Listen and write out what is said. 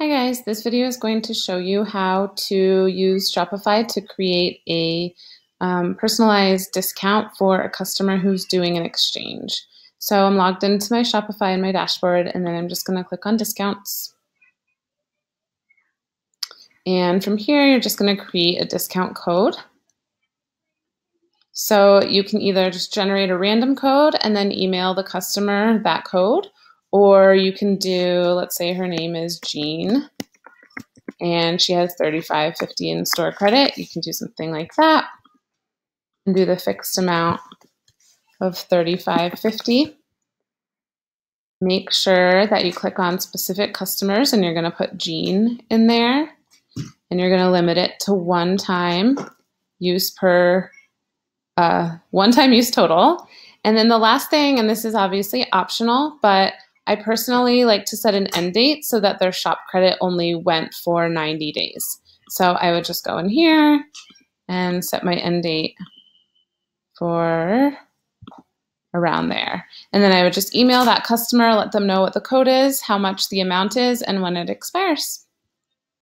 Hi guys, this video is going to show you how to use Shopify to create a um, personalized discount for a customer who's doing an exchange. So I'm logged into my Shopify in my dashboard and then I'm just going to click on discounts. And from here, you're just going to create a discount code. So you can either just generate a random code and then email the customer that code, or you can do, let's say her name is Jean and she has 35.50 in store credit. You can do something like that and do the fixed amount of 35.50. Make sure that you click on specific customers and you're going to put Jean in there and you're going to limit it to one time use per uh, one time use total. And then the last thing, and this is obviously optional, but I personally like to set an end date so that their shop credit only went for 90 days. So I would just go in here and set my end date for around there. And then I would just email that customer, let them know what the code is, how much the amount is, and when it expires.